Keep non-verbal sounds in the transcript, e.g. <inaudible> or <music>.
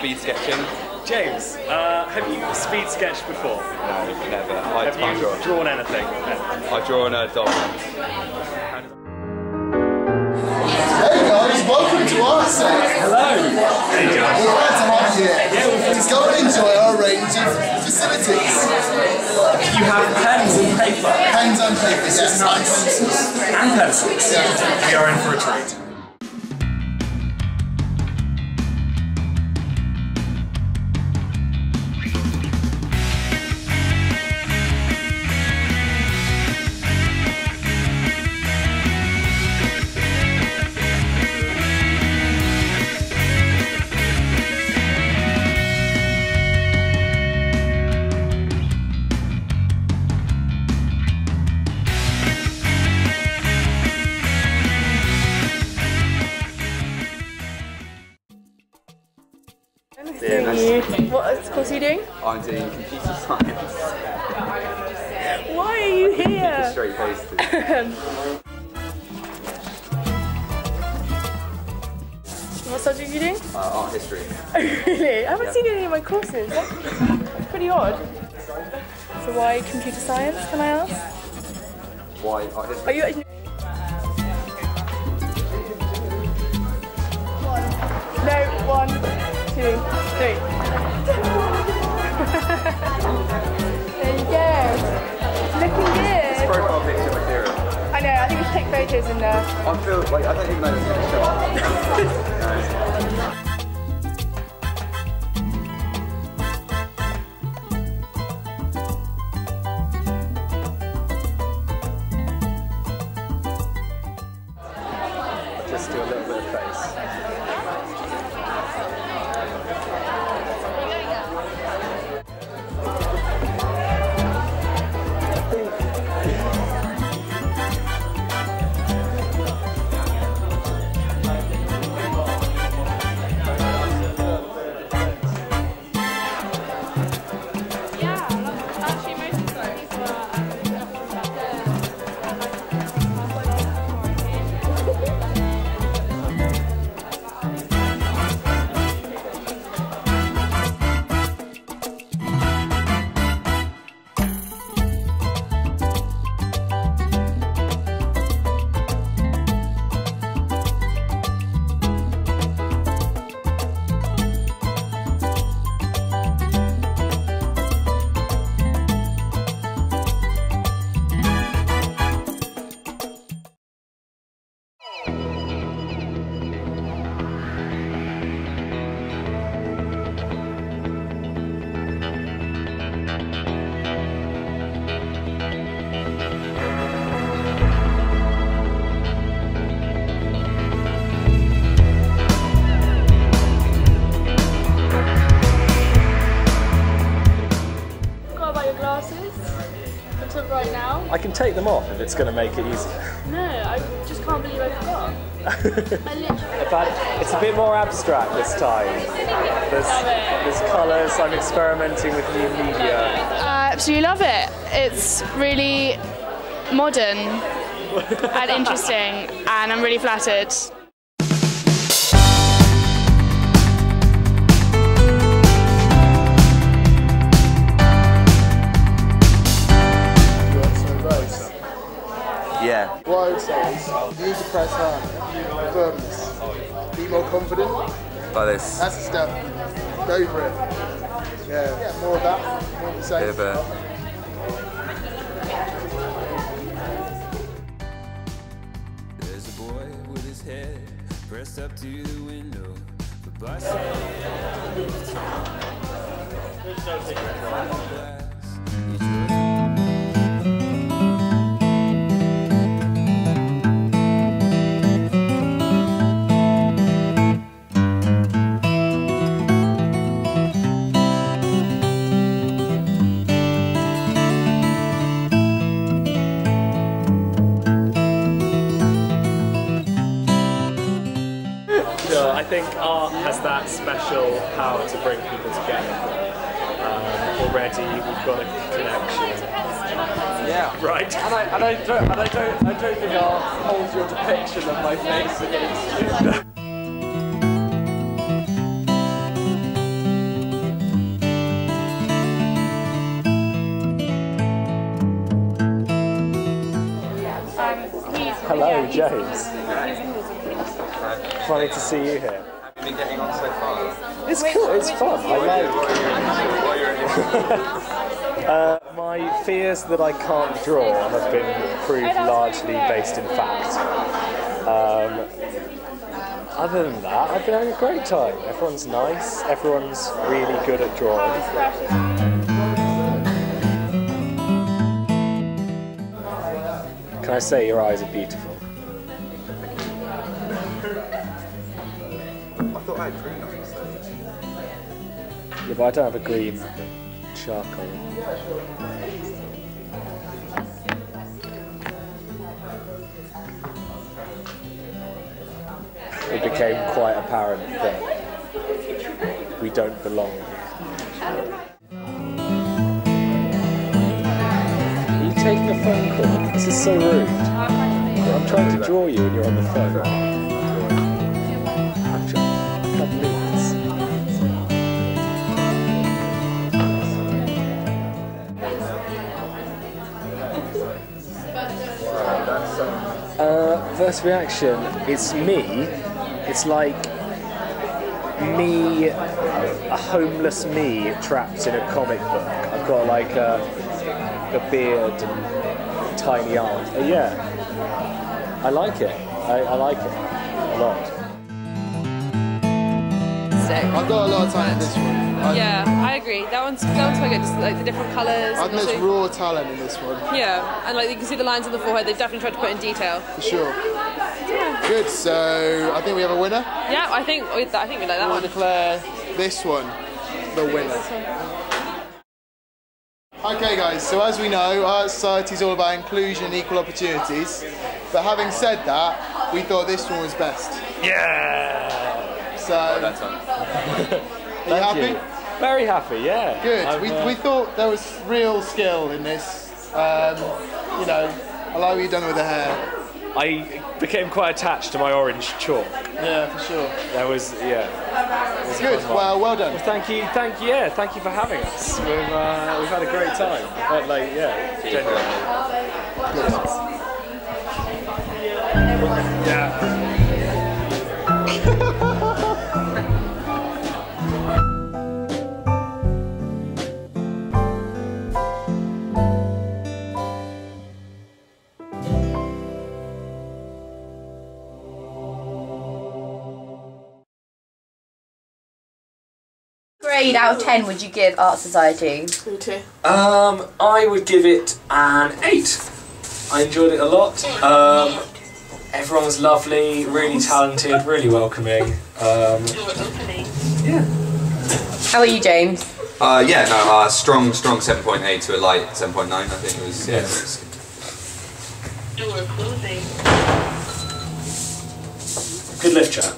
like speed sketching. James, uh, have you speed sketched before? No, never. I Have can't you draw. drawn anything? I draw on a dog. Hey guys, welcome to our set. Hello. Hey, We're John. glad to have you here. Just go and enjoy our range of facilities. You have pens and paper Pens and paper, yes, nice. and pencils. Yeah. We are in for a treat. What course are you doing? I'm doing computer science. <laughs> Why are you <laughs> here? Straight faced. <laughs> What subject are you doing? Uh, art history. really? I haven't Yeah. seen any of my courses. That's pretty odd. So why computer science, can I ask? Why art Are history? you actually... No, one, two, three. I know, I think we should take photos in there. Uh, I feel like I don't even know it's going to show up. Just do a little bit of face. Until right now. I can take them off if it's going to make it easier. No, I just can't believe I forgot. I. But <laughs> it's a bit more abstract this time. There's, there's colours, I'm experimenting with new media. Uh, I absolutely love it. It's really modern <laughs> and interesting, and I'm really flattered. Yeah. What I would say is, you need to press hard. Firmness. Be more confident. Like this. That's the step. Go for it. Yeah. Yeah, more of that. More of the same. Bit of a There's a boy with his head pressed up to the window. The bus Yeah, I think art has that special power to bring people together. Um, already, we've got a connection. Yeah. Right. And I, and I don't, and I don't, I don't think art holds your depiction of my face against you. Hello, James. Funny to see you here. Have you been getting on so far? It's cool. It's fun. I like. What are your initials? Uh, my fears that I can't draw have been proved largely based in fact. Um, other than that, I've been having a great time. Everyone's nice. Everyone's really good at drawing. Can I say your eyes are beautiful? Had green. Yeah, but I don't have a green charcoal. It became quite apparent that we don't belong. Are you taking a phone call? This is so rude. I'm trying to draw you and you're on the phone. First reaction, it's me. It's like me, a homeless me trapped in a comic book. I've got like a, a beard and tiny arms. Uh, yeah, I like it. I, I like it a lot. I've got a lot of time for this one. I, Yeah, I agree. That one's that one's quite good. Just like the different colours. I've and missed also- raw talent in this one, Yeah, and like you can see the lines on the forehead. They've definitely tried to put in detail. for sure. Yeah. Good, so I think we have a winner. Yeah, I think I think we like that We'll one. declare this one the winner. Okay, guys, so as we know, our society is all about inclusion and equal opportunities. But having said that, we thought this one was best. Yeah. So, That's on. are you Thank happy? you. Very happy. Yeah. Good. We, uh, we thought there was real skill in this. Um, you know, I like what you've done with the hair. I became quite attached to my orange chalk. Yeah, for sure. That was yeah. It was Good. Well, well done. Well, thank you, thank you, yeah, thank you for having us. We've uh, we've had a great time. But like, yeah, genuinely. Yeah. Grade out of 10 would you give Art Society? Um, I would give it an eight. I enjoyed it a lot. Um, everyone was lovely, really talented, really welcoming. Um, yeah. How are you, James? Uh, yeah, no, uh, strong, strong 7.8 to a light 7.9. I think it was. Yeah. Yes. it was- Good lift chat.